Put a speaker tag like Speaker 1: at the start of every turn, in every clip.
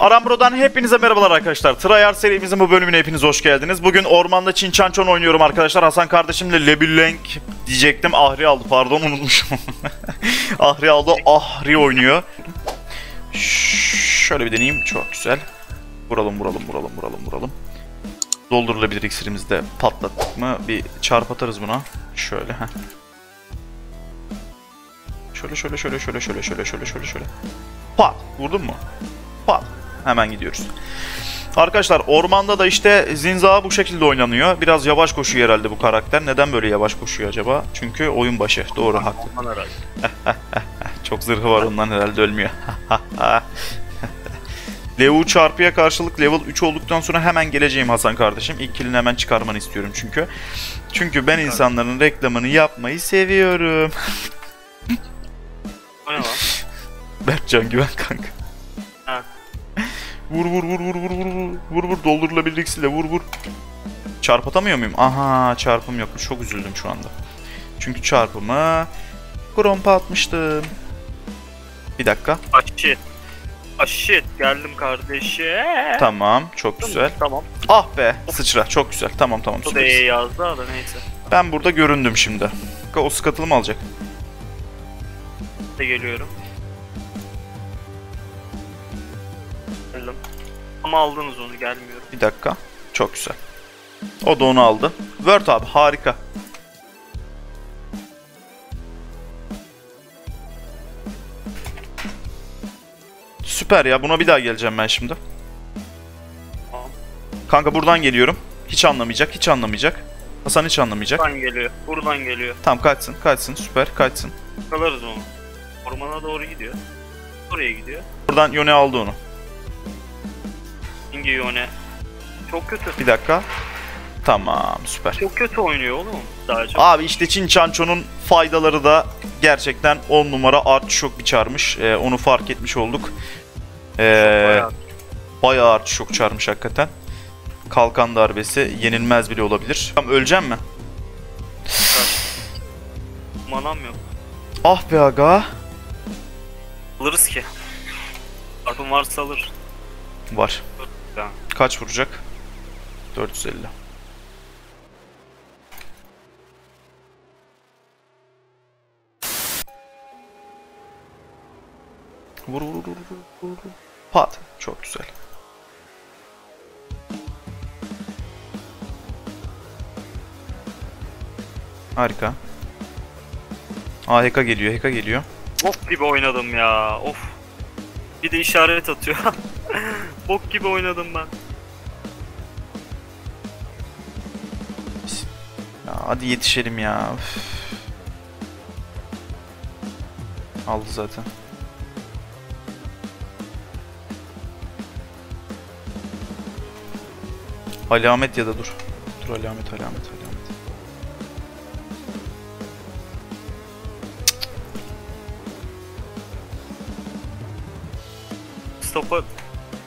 Speaker 1: Arambro'dan hepinize merhabalar arkadaşlar. Tryhard serimizin bu bölümüne hepiniz hoş geldiniz. Bugün ormanda Çinçançon oynuyorum arkadaşlar. Hasan kardeşimle Leblanc diyecektim. Ahri aldı pardon unutmuşum. Ahri aldı. Ahri oynuyor. Şöyle bir deneyeyim. Çok güzel. Vuralım vuralım vuralım vuralım vuralım. Doldurulabilir iksirimizi de patlattık mı bir çarp atarız buna. Şöyle heh. Şöyle şöyle şöyle şöyle şöyle şöyle şöyle şöyle şöyle. Pat! Vurdun mu? Pat! Hemen gidiyoruz. Arkadaşlar ormanda da işte Zinza bu şekilde oynanıyor. Biraz yavaş koşuyor herhalde bu karakter. Neden böyle yavaş koşuyor acaba? Çünkü oyun başı. Doğru haklı. Çok zırhı var ondan herhalde ölmüyor. Level çarpıya karşılık level 3 olduktan sonra hemen geleceğim Hasan kardeşim. İlk killini hemen çıkarmanı istiyorum çünkü. Çünkü ben insanların reklamını yapmayı seviyorum. Berkcan güven kanka. Vur vur vur vur vur vur vur vur doldurulabilir ikisiyle vur vur. Çarpatamıyor muyum? Aha çarpım yokmuş. Çok üzüldüm şu anda. Çünkü çarpımı Grompa atmıştım. Bir dakika.
Speaker 2: Ah, Aşı. Aşı ah, geldim kardeşim.
Speaker 1: Tamam çok güzel.
Speaker 2: Tamam.
Speaker 1: Ah be sıçra çok güzel. Tamam tamam.
Speaker 2: Bu da E yazdı da neyse.
Speaker 1: Ben burada göründüm şimdi. O skatılımı alacak.
Speaker 2: De geliyorum. Geldim. Ama aldınız onu gelmiyorum.
Speaker 1: Bir dakika. Çok güzel. O da onu aldı. Word abi harika. Süper ya buna bir daha geleceğim ben şimdi. Kanka buradan geliyorum. Hiç anlamayacak, hiç anlamayacak. Hasan hiç anlamayacak.
Speaker 2: Buradan geliyor. Buradan geliyor.
Speaker 1: Tamam kaçsın, kaçsın. Süper, kaçsın.
Speaker 2: Kalarız onu. Ormana doğru gidiyor. Oraya gidiyor.
Speaker 1: Buradan Yone aldı onu.
Speaker 2: Hangi yöne? Çok kötü.
Speaker 1: Bir dakika. Tamam, süper.
Speaker 2: Çok kötü oynuyor oğlum. Sadece.
Speaker 1: Abi işte Çin Çanço'nun faydaları da gerçekten 10 numara artı şok biçarmış. Ee, onu fark etmiş olduk. Ee,
Speaker 2: Bayağı.
Speaker 1: bayağı artı şok çarmış hakikaten. Kalkan darbesi yenilmez bile olabilir. Tamam öleceğim mi?
Speaker 2: Manam yok.
Speaker 1: Ah be aga.
Speaker 2: Alırız ki. Çarpım varsa alır.
Speaker 1: Var.
Speaker 2: Tamam.
Speaker 1: Kaç vuracak? 450. Vur vur vur vur vur. Pat. Çok güzel. Harika. Aa Heka geliyor, Heka geliyor.
Speaker 2: Bok gibi oynadım ya. Of. Bir de işaret atıyor. Bok gibi oynadım ben.
Speaker 1: Ya hadi yetişelim ya. Üf. Aldı zaten. Alamet ya da dur. Dur alamet alamet alamet.
Speaker 2: Stopa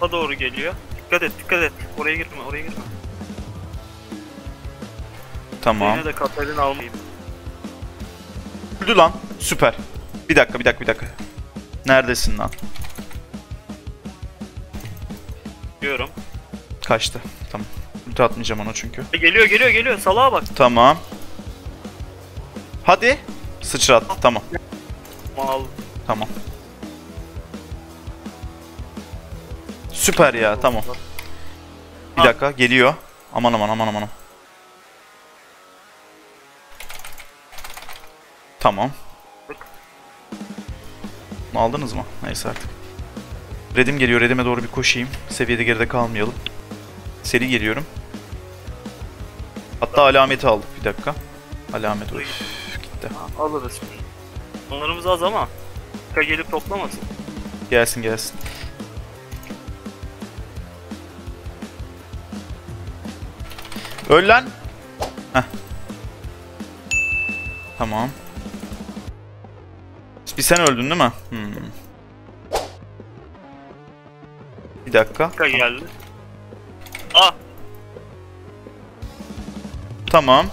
Speaker 2: stopa doğru geliyor. Dikkat et, dikkat et. Oraya girme, oraya girme.
Speaker 1: Tamam.
Speaker 2: Yine de Katarina almayayım.
Speaker 1: Öldü lan. Süper. Bir dakika bir dakika bir dakika. Neredesin lan?
Speaker 2: Diyorum.
Speaker 1: Kaçtı. Tamam. Ulti atmayacağım ona çünkü.
Speaker 2: E, geliyor, geliyor, geliyor. Salağa bak.
Speaker 1: Tamam. Hadi. Sıçrat. Tamam.
Speaker 2: Mal.
Speaker 1: Tamam. Süper ya tamam. Bir dakika geliyor. Aman aman aman aman. Tamam. Aldınız mı? Neyse artık. Redim geliyor. Redime doğru bir koşayım. Seviyede geride kalmayalım. Seri geliyorum. Hatta alameti aldık. Bir dakika. Alamet of, gitti.
Speaker 2: Alırız. Onlarımız az ama. Ka gelip toplamasın.
Speaker 1: Gelsin gelsin. Öl lan. Heh. Tamam. Bir sen öldün değil mi? Hmm. Bir dakika.
Speaker 2: Ka geldi. Ah!
Speaker 1: Tamam.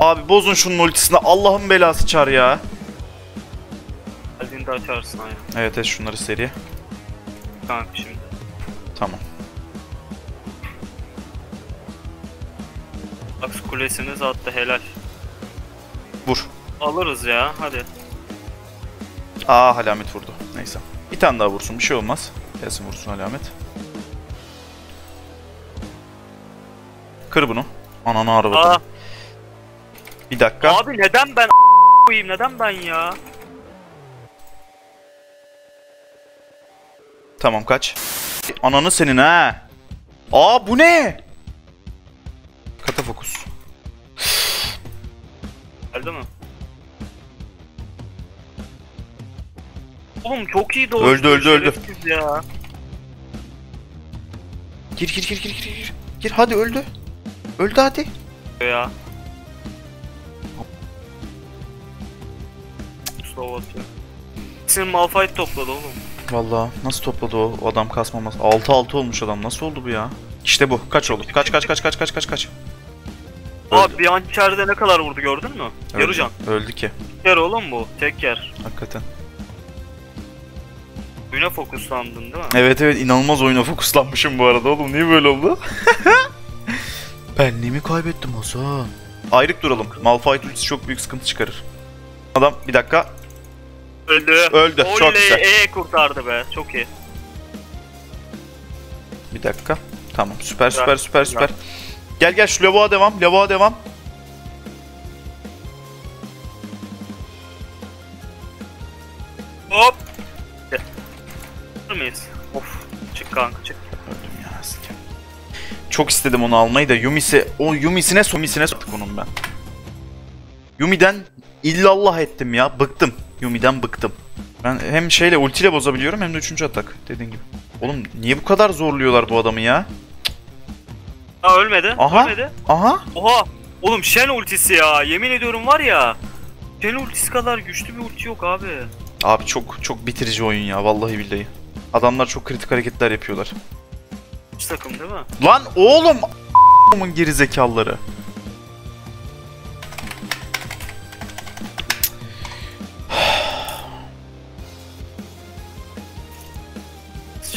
Speaker 1: Abi bozun şunun ultisini. Allah'ın belası çar ya.
Speaker 2: Geldiğinde açarsın aynen.
Speaker 1: Evet evet şunları seri.
Speaker 2: Kanka şimdi.
Speaker 1: Tamam.
Speaker 2: Aks kulesini attı helal.
Speaker 1: Vur.
Speaker 2: Alırız ya hadi.
Speaker 1: Aa alamet vurdu. Neyse. Bir tane daha vursun. Bir şey olmaz. Gelsin vursun alamet. Kır bunu. Ananı arabada.
Speaker 2: Aa,
Speaker 1: Bir dakika.
Speaker 2: abi neden ben koyayım neden ben ya?
Speaker 1: Tamam kaç. Ananı senin ha. Aa bu ne? Kata fokus.
Speaker 2: Geldi mi? Oğlum çok iyi doğru.
Speaker 1: Öldü, öldü, öldü.
Speaker 2: Ya.
Speaker 1: Gir gir gir gir gir gir. Gir hadi öldü. Öldü hadi.
Speaker 2: ya. Slow atıyor. Senin Malphite topladı oğlum.
Speaker 1: Vallahi nasıl topladı o, o adam kasmaması? 6-6 olmuş adam. Nasıl oldu bu ya? İşte bu. Kaç oldu? Kaç kaç kaç kaç kaç kaç kaç.
Speaker 2: Abi bir an içeride ne kadar vurdu gördün mü?
Speaker 1: Öldü.
Speaker 2: Yarı can.
Speaker 1: Öldü ki.
Speaker 2: Yer oğlum bu. Tek yer.
Speaker 1: Hakikaten.
Speaker 2: Oyuna fokuslandın değil mi?
Speaker 1: Evet evet inanılmaz oyuna fokuslanmışım bu arada oğlum. Niye böyle oldu? ben ne mi kaybettim Hasan? Ayrık duralım. Malphite ultisi çok büyük sıkıntı çıkarır. Adam bir dakika.
Speaker 2: Öldü.
Speaker 1: Öldü. Çok
Speaker 2: Oley,
Speaker 1: güzel.
Speaker 2: E kurtardı be. Çok iyi.
Speaker 1: Bir dakika. Tamam süper süper süper süper. Gel gel şu lavuğa devam. Lavuğa devam.
Speaker 2: Hop. Hazır mıyız? Of. Çık kanka çık.
Speaker 1: Öldüm ya sikem. Çok istedim onu almayı da Yumi'si o Yumi'sine Yumi'sine sattık onun ben. Yumi'den illallah ettim ya. Bıktım. Yumi'den bıktım. Ben hem şeyle ultiyle bozabiliyorum hem de üçüncü atak dediğin gibi. Oğlum niye bu kadar zorluyorlar bu adamı ya?
Speaker 2: Ha ölmedi.
Speaker 1: Aha.
Speaker 2: Ölmedi.
Speaker 1: Aha.
Speaker 2: Oha. Oğlum Shen ultisi ya. Yemin ediyorum var ya. Shen ultisi kadar güçlü bir ulti yok abi.
Speaker 1: Abi çok çok bitirici oyun ya vallahi billahi. Adamlar çok kritik hareketler yapıyorlar.
Speaker 2: Hiç takım değil mi?
Speaker 1: Lan oğlum a**ımın geri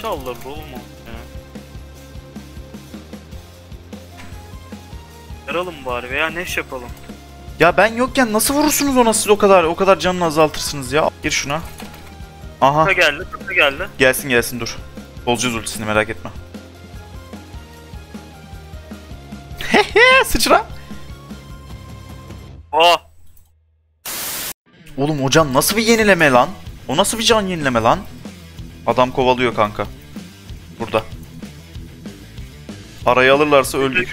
Speaker 1: zekalıları.
Speaker 2: Çallar oğlum o. Ya. Yaralım bari veya neş yapalım.
Speaker 1: Ya ben yokken nasıl vurursunuz ona siz o kadar o kadar canını azaltırsınız ya. Gir şuna. Aha
Speaker 2: Kısa geldi, kısa geldi.
Speaker 1: gelsin gelsin dur. Bolcuz ultisini merak etme. Sıçra.
Speaker 2: Aa.
Speaker 1: Oğlum o can nasıl bir yenileme lan? O nasıl bir can yenileme lan? Adam kovalıyor kanka. Burada. Arayı alırlarsa öldük.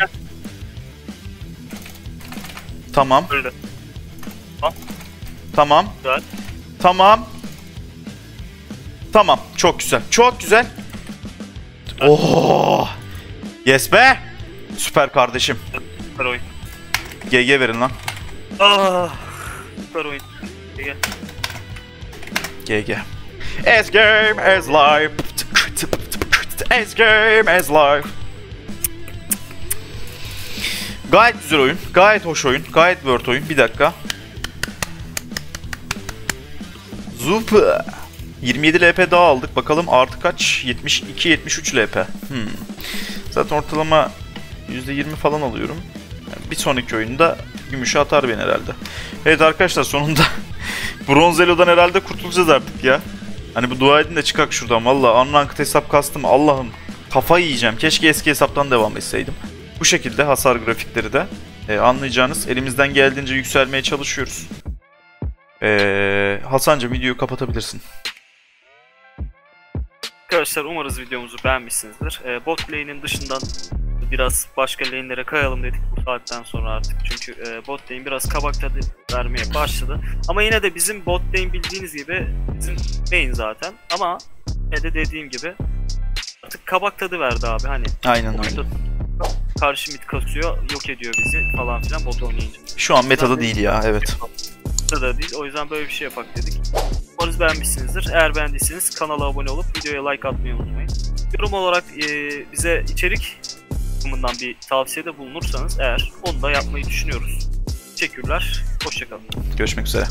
Speaker 1: Tamam.
Speaker 2: Öldü.
Speaker 1: Tamam.
Speaker 2: Güzel.
Speaker 1: Tamam. Tamam. Çok güzel. Çok güzel. Oh. Yes be. Süper kardeşim.
Speaker 2: Süper oyun.
Speaker 1: GG verin lan.
Speaker 2: Ah. Süper oyun. Gel.
Speaker 1: GG. As game as life. As game as life. Gayet güzel oyun. Gayet hoş oyun. Gayet word oyun. Bir dakika. Zup. 27 LP daha aldık. Bakalım artı kaç? 72 73 LP. Hmm. Zaten ortalama %20 falan alıyorum. Yani bir sonraki oyunda gümüşe atar beni herhalde. Evet arkadaşlar sonunda Bronz Elo'dan herhalde kurtulacağız artık ya. Hani bu dua edin de çıkak şuradan valla. Unranked hesap kastım Allah'ım. Kafayı yiyeceğim. Keşke eski hesaptan devam etseydim. Bu şekilde hasar grafikleri de e, anlayacağınız elimizden geldiğince yükselmeye çalışıyoruz. Ee, Hasan'cım videoyu kapatabilirsin.
Speaker 2: Arkadaşlar umarız videomuzu beğenmişsinizdir. Ee, bot lane'in dışından biraz başka lane'lere kayalım dedik bu saatten sonra artık. Çünkü e, bot lane biraz kabak tadı vermeye başladı. Ama yine de bizim bot lane bildiğiniz gibi bizim main zaten. Ama ne de dediğim gibi artık kabak tadı verdi abi hani.
Speaker 1: Aynen öyle.
Speaker 2: Karşı mid kasıyor, yok ediyor bizi falan filan bot oynayınca.
Speaker 1: Şu an metada değil ya evet.
Speaker 2: da değil. O yüzden böyle bir şey yapak dedik. Umarız beğenmişsinizdir. Eğer beğendiyseniz kanala abone olup videoya like atmayı unutmayın. Yorum olarak e, bize içerik bakımından bir tavsiyede bulunursanız eğer onu da yapmayı düşünüyoruz. Teşekkürler. Hoşçakalın.
Speaker 1: Görüşmek üzere.